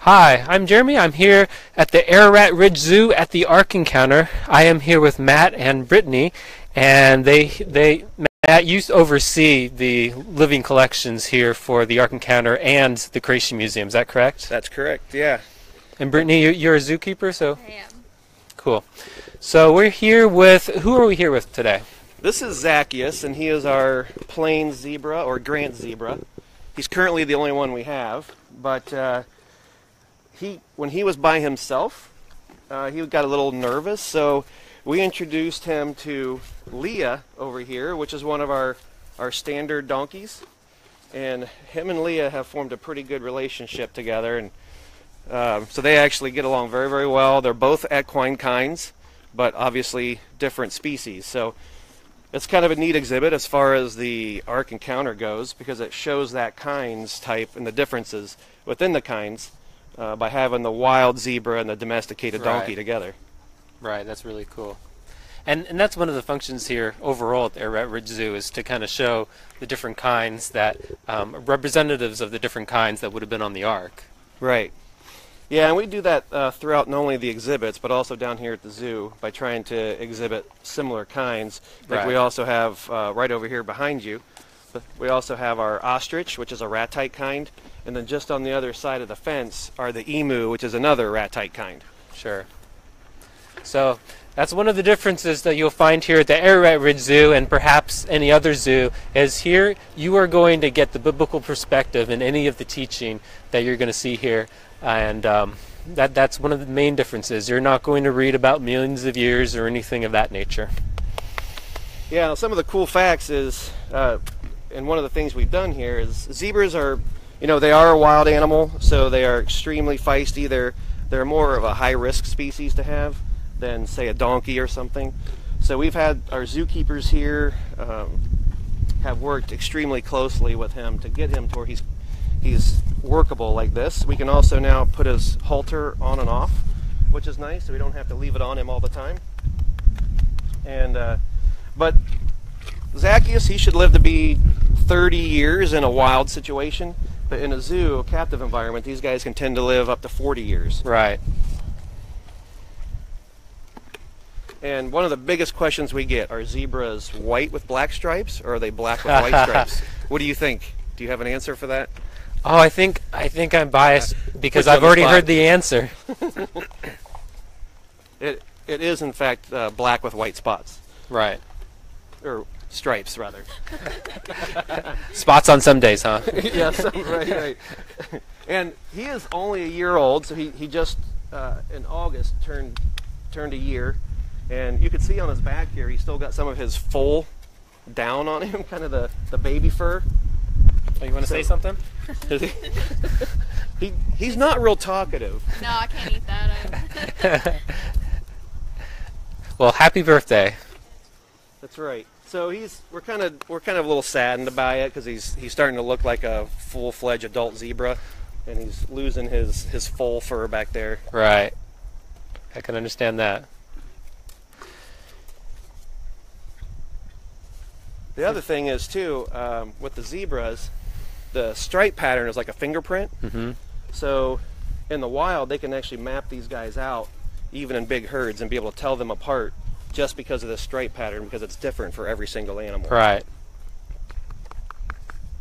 Hi, I'm Jeremy. I'm here at the Ararat Ridge Zoo at the Ark Encounter. I am here with Matt and Brittany, and they they Matt, you oversee the living collections here for the Ark Encounter and the Creation Museum. Is that correct? That's correct. Yeah. And Brittany, you- you're a zookeeper, so I am. cool. So we're here with who are we here with today? This is Zacchaeus, and he is our plain zebra or Grant zebra. He's currently the only one we have, but uh, he, when he was by himself, uh, he got a little nervous, so we introduced him to Leah over here, which is one of our our standard donkeys, and him and Leah have formed a pretty good relationship together, and um, so they actually get along very very well. They're both equine kinds, but obviously different species. So it's kind of a neat exhibit as far as the Ark Encounter goes because it shows that kinds type and the differences within the kinds uh, by having the wild zebra and the domesticated donkey Right. together. Right, that's really cool. And and that's one of the functions here overall at the Ararat Ridge Zoo is to kind of show the different kinds that um, representatives of the different kinds that would have been on the Ark. Right. Yeah, and we do that uh, throughout not only the exhibits but also down here at the zoo by trying to exhibit similar kinds. Like we also have uh, right over here behind you. We also have our ostrich, which is a rat-type kind, and then just on the other side of the fence are the emu, which is another rat-type kind. Sure. So that's one of the differences that you'll find here at the Ararat Ridge Zoo and perhaps any other zoo is here you are going to get the biblical perspective in any of the teaching that you're going to see here. And um, that, that's one of the main differences. You're not going to read about millions of years or anything of that nature. Yeah, some of the cool facts is, uh, and one of the things we've done here is zebras are, you know, they are a wild animal, so they are extremely feisty. They're they're more of a high risk species to have than say a donkey or something. So we've had our zookeepers here um, have worked extremely closely with him to get him to where he's he's workable like this. We can also now put his halter on and off, which is nice, so we don't have to leave it on him all the time. And uh, but Zacchaeus, he should live to be 30 years in a wild situation. But in a zoo, a captive environment, these guys can tend to live up to 40 years. Right. And one of the biggest questions we get are zebras white with black stripes or are they black with white stripes? What do you think? Do you have an answer for that? Oh, I think I think I'm biased because Put you on I've already heard the answer. It, it is, in fact, uh, black with white spots. Right. Or stripes, rather. Spots on some days, huh? yes, right, right. And he is only a year old, so he, he just uh, in August turned turned a year, and you can see on his back here he's still got some of his full down on him, kind of the, the baby fur. Oh, you want to So- say something? he he's not real talkative. No, I can't eat that. Well, happy birthday. That's right. So he's we're kind of we're kind of a little saddened by it because he's he's starting to look like a full fledged adult zebra, and he's losing his his full fur back there. Right. I can understand that. The other thing is too um, with the zebras, the stripe pattern is like a fingerprint. hmm So in the wild, they can actually map these guys out, even in big herds, and be able to tell them apart just because of the stripe pattern because it's different for every single animal. Right.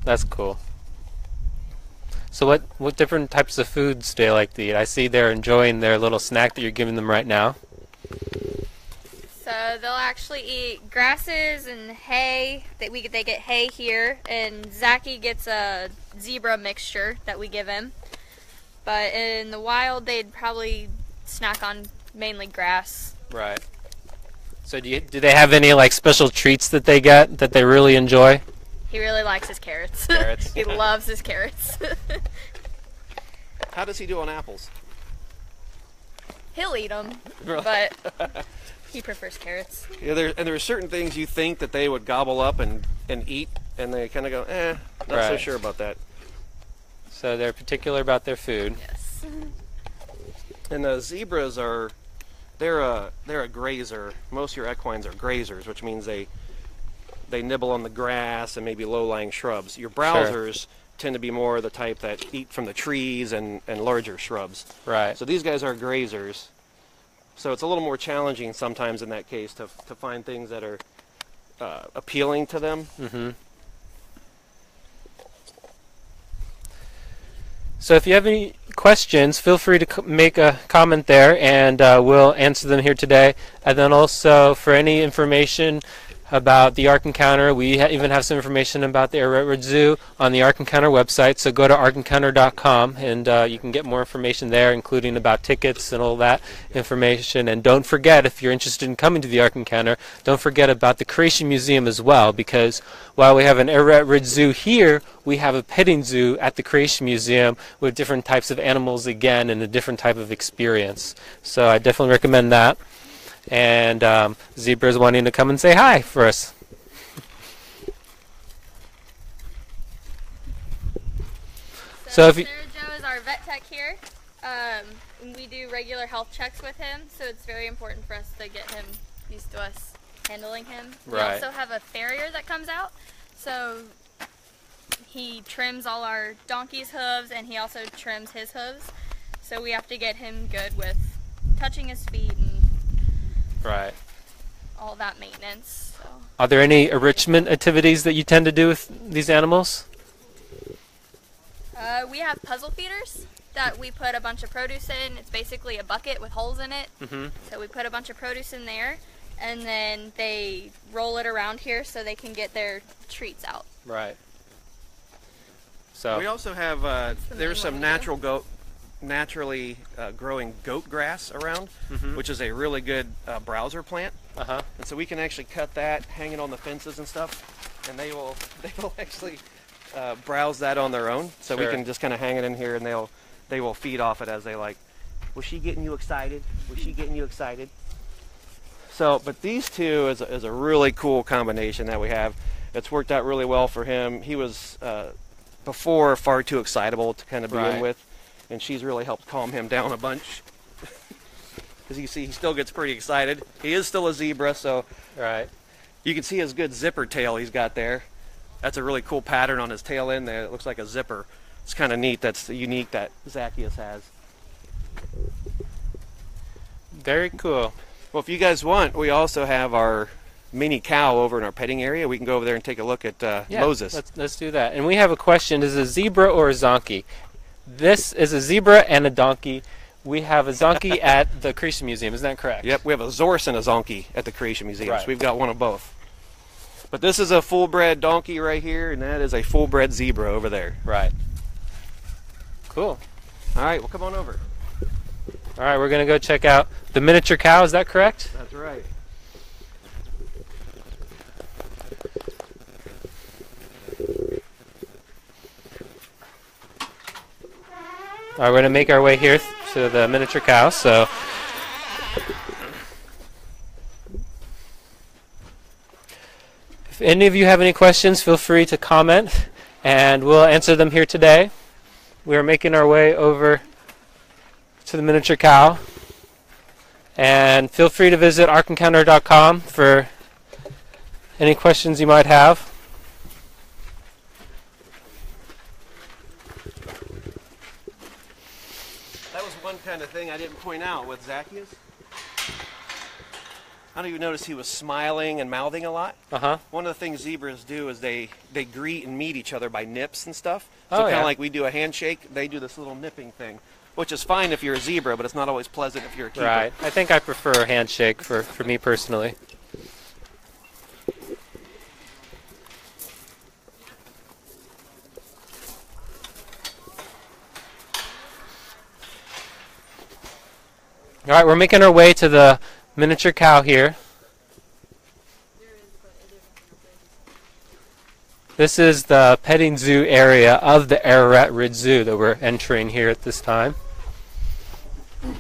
That's cool. So what what different types of foods do they like to eat? I see they're enjoying their little snack that you're giving them right now. so they'll actually eat grasses and hay. That we they get hay here, and Zachy gets a zebra mixture that we give him. But in the wild, they'd probably snack on mainly grass. Right. So do you, do they have any like special treats that they get that they really enjoy? He really likes his carrots. Carrots. he loves his carrots. How does he do on apples? He'll eat them, Really? but he prefers carrots. Yeah, there, and there are certain things you think that they would gobble up and, and eat, and they kind of go, eh, not so sure about that. So they're particular about their food. Yes. And the zebras are, they're a they're a grazer. Most of your equines are grazers, which means they they nibble on the grass and maybe low-lying shrubs. Your browsers tend to be more the type that eat from the trees and, and larger shrubs. Right. So these guys are grazers. So it's a little more challenging sometimes in that case to, to find things that are uh, appealing to them. Mm-hmm. So if you have any questions, feel free to make a comment there, and uh, we'll answer them here today. And then also for any information about the Ark Encounter, we ha- even have some information about the Ararat Zoo on the Ark Encounter website. So go to arkencounter.com, and uh, you can get more information there, including about tickets and all that information. And don't forget, if you're interested in coming to the Ark Encounter, don't forget about the Creation Museum as well, because while we have an Ararat Ridge Zoo here, we have a petting zoo at the Creation Museum with different types of animals again and a different type of experience. So I definitely recommend that. And um, Zebra's wanting to come and say hi for us. So if you- Sarah Joe is our vet tech here. Um, we do regular health checks with him, so it's very important for us to get him used to us handling him. We also have a farrier that comes out, so he trims all our donkey's hooves and he also trims his hooves. So we have to get him good with touching his feet Right. all that maintenance. So. Are there any enrichment activities that you tend to do with these animals? Uh, we have puzzle feeders that we put a bunch of produce in. It's basically a bucket with holes in it. Mm-hmm. So we put a bunch of produce in there, and then they roll it around here so they can get their treats out. Right. So We also have uh, the there's main some one we do. natural goat, naturally uh, growing goat grass around, Mhm. which is a really good uh, browser plant. uh huh. And so we can actually cut that, hang it on the fences and stuff, and they will they will actually uh, browse that on their own. So Sure. we can just kind of hang it in here, and they'll they will feed off it as they like. Was she getting you excited? Was she getting you excited? So, but these two is a, is a really cool combination that we have. It's worked out really well for him. He was uh, before far too excitable to kind of begin Right. with, and she's really helped calm him down a bunch. As you see, he still gets pretty excited. He is still a zebra, so Right. you can see his good zipper tail he's got there. That's a really cool pattern on his tail end there. It looks like a zipper. It's kind of neat. That's unique that Zacchaeus has. Very cool. Well, if you guys want, we also have our mini cow over in our petting area. We can go over there and take a look at uh, Yeah, Moses. Let's, let's do that. And we have a question: Is a zebra or a zonkey? This is a zebra and a donkey. We have a zonkey at the Creation Museum. Isn't that correct? Yep, we have a Zorse and a Zonkey at the Creation Museum. Right. So we've got one of both. But this is a full-bred donkey right here, and that is a full-bred zebra over there. Right. Cool. All right, well, come on over. All right, we're gonna go check out the miniature cow. Is that correct? That's right. Right, we're gonna make our way here to the miniature cow. So. If any of you have any questions, feel free to comment, and we'll answer them here today. We are making our way over to the miniature cow, and feel free to visit arkencounter.com for any questions you might have. That was one kind of thing I didn't point out with Zacchaeus. I don't even notice he was smiling and mouthing a lot. Uh huh. One of the things zebras do is they, they greet and meet each other by nips and stuff. So Oh, kind of yeah. like we do a handshake, they do this little nipping thing, which is fine if you're a zebra, but it's not always pleasant if you're a keeper. Right. I think I prefer a handshake for, for me personally. All right, we're making our way to the miniature cow here. This is the petting zoo area of the Ararat Ridge Zoo that we're entering here at this time. And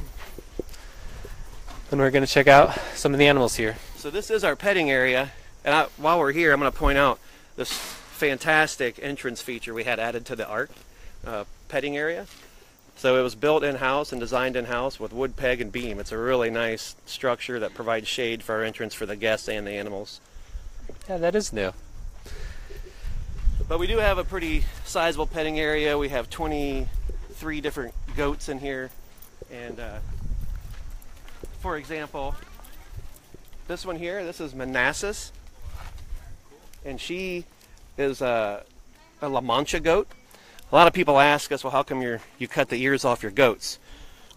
we're going to check out some of the animals here. So this is our petting area, and I, while we're here, I'm going to point out this fantastic entrance feature we had added to the Ark uh, petting area. So it was built in-house and designed in-house with wood peg and beam. It's a really nice structure that provides shade for our entrance for the guests and the animals. Yeah, that is new. But we do have a pretty sizable petting area. We have 23 different goats in here. And uh, for example, this one here, this is Manassas. And she is a, a La Mancha goat. A lot of people ask us, well, how come you you cut the ears off your goats?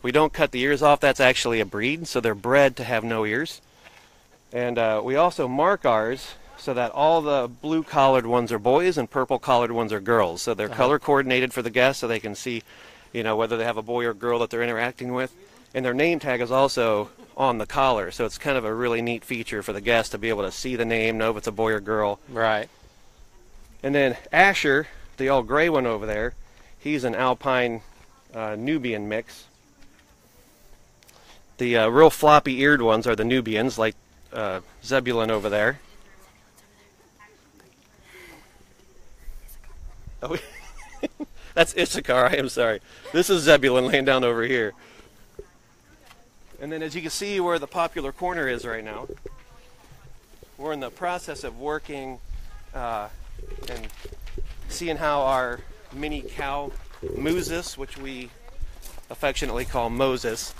We don't cut the ears off. That's actually a breed, so they're bred to have no ears. And uh, we also mark ours so that all the blue collared ones are boys and purple collared ones are girls. So they're Uh-huh. color coordinated for the guests so they can see, you know, whether they have a boy or girl that they're interacting with. And their name tag is also on the collar, so it's kind of a really neat feature for the guests to be able to see the name, know if it's a boy or girl. Right. And then Asher, the all gray one over there, he's an Alpine uh, Nubian mix. The uh, real floppy eared ones are the Nubians, like uh, Zebulon over there. Oh, that's Issachar. I am sorry. This is Zebulon laying down over here. And then, as you can see, where the popular corner is right now, we're in the process of working uh, and seeing how our mini cow Moses, which we affectionately call Moses,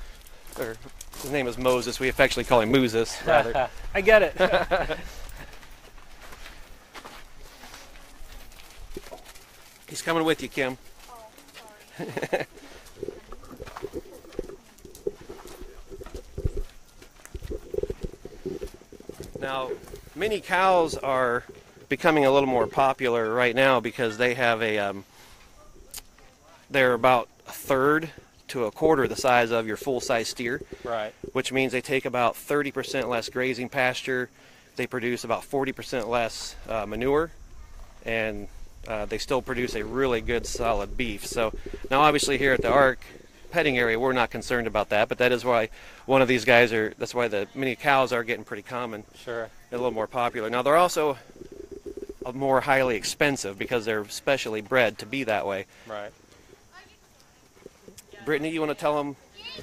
or his name is Moses, we affectionately call him Moses, rather. I get it. He's coming with you, Kim. now, mini cows are becoming a little more popular right now because they have a um, they're about a third to a quarter the size of your full-size steer right. which means they take about 30% less grazing pasture. They produce about 40% less uh, manure, and uh, they still produce a really good solid beef. So now, obviously, here at the Ark petting area, we're not concerned about that, but that is why one of these guys are. That's why the mini cows are getting pretty common, Sure. a little more popular. Now they're also more highly expensive because they're specially bred to be that way. Right. Brittany, you want to tell them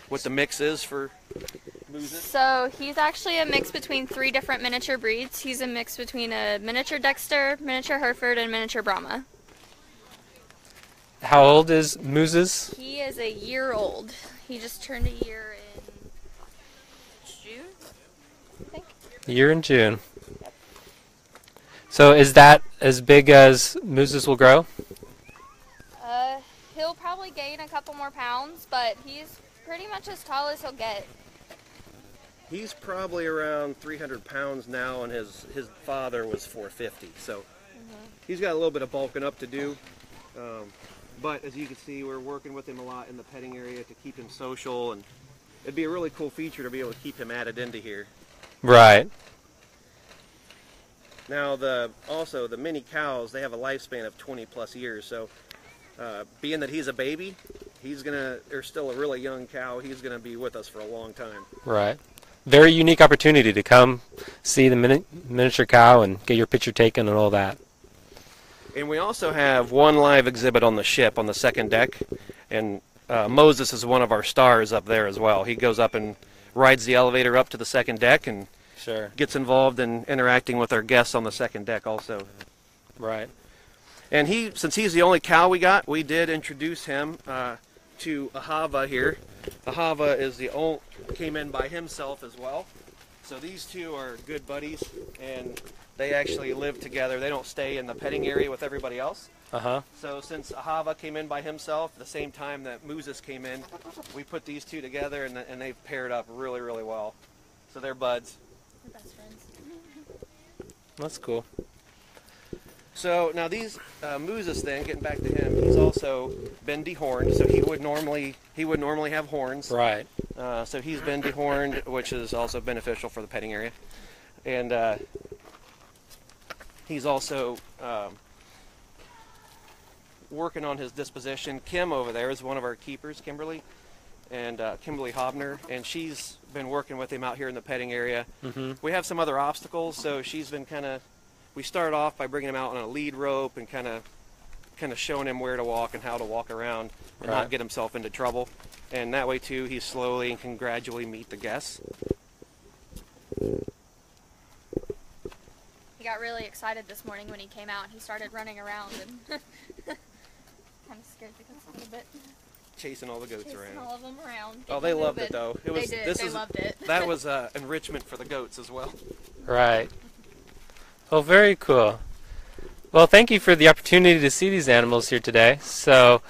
what the mix is for So he's actually a mix between three different miniature breeds. He's a mix between a miniature Dexter, miniature Hereford, and miniature Brahma. How old is Moses? He is a year old. He just turned a year in June, I think. Year in June. So is that as big as Moses will grow? Uh, he'll probably gain a couple more pounds, but he's pretty much as tall as he'll get. He's probably around 300 pounds now, and his his father was 450. So he's got a little bit of bulking up to do. Um, but as you can see, we're working with him a lot in the petting area to keep him social, and it'd be a really cool feature to be able to keep him added into here. Right. Now, the also the mini cows, they have a lifespan of 20 plus years. So, uh, being that he's a baby, he's gonna, or still a really young cow, he's gonna be with us for a long time. Right. Very unique opportunity to come see the mini- miniature cow and get your picture taken and all that. And we also have one live exhibit on the ship on the second deck, and uh, Moses is one of our stars up there as well. He goes up and rides the elevator up to the second deck and Sure. gets involved in interacting with our guests on the second deck also. Right. And he, since he's the only cow we got, we did introduce him uh, to Ahava here. Ahava is the old came in by himself as well. So these two are good buddies, and they actually live together. They don't stay in the petting area with everybody else. Uh huh. So since Ahava came in by himself, the same time that Moses came in, we put these two together, and, and they've paired up really, really well. So they're buds. We're best friends. That's cool. So now these uh, Moses then getting back to him, he's also been dehorned. So he would normally he would normally have horns. Right. Uh, so he's been dehorned, which is also beneficial for the petting area. And uh, he's also um, working on his disposition. Kim over there is one of our keepers, Kimberly, and uh, Kimberly Hobner, and she's been working with him out here in the petting area. Mm-hmm. We have some other obstacles, so she's been kind of. We started off by bringing him out on a lead rope and kind of, kind of showing him where to walk and how to walk around and Right. not get himself into trouble. And that way too, he slowly and can gradually meet the guests. He got really excited this morning when he came out and he started running around and kind of scared the goats a little bit. Chasing all the goats Chasing around. all of them around. Oh, they loved it though. It was they did. this they is loved it. that was uh, enrichment for the goats as well. Right. Well, very cool. Well, thank you for the opportunity to see these animals here today. So,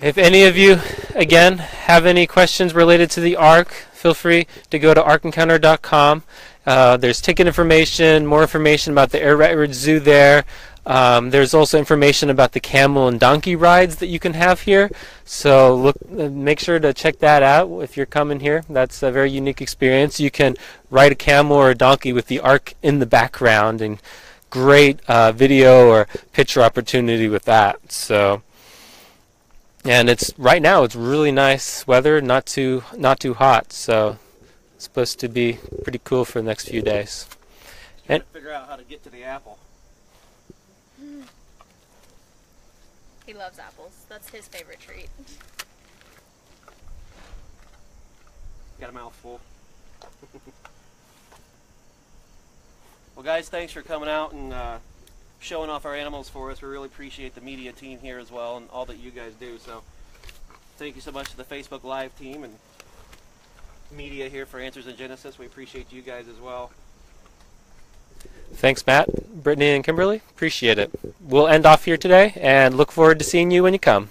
if any of you, again, have any questions related to the Ark, feel free to go to arkencounter.com. Uh, there's ticket information, more information about the Ararat Ridge Zoo there. Um, there's also information about the camel and donkey rides that you can have here. So look, uh, make sure to check that out if you're coming here. That's a very unique experience. You can ride a camel or a donkey with the ark in the background, and great uh, video or picture opportunity with that. So, and it's right now it's really nice weather, not too not too hot. So it's supposed to be pretty cool for the next few days. To figure out how to get to the apple. He loves apples. That's his favorite treat. Got a mouthful. well, guys, thanks for coming out and uh, showing off our animals for us. We really appreciate the media team here as well and all that you guys do. So, thank you so much to the Facebook Live team and media here for Answers in Genesis. We appreciate you guys as well. Thanks, Matt, Brittany, and Kimberly. Appreciate it. We'll end off here today and look forward to seeing you when you come.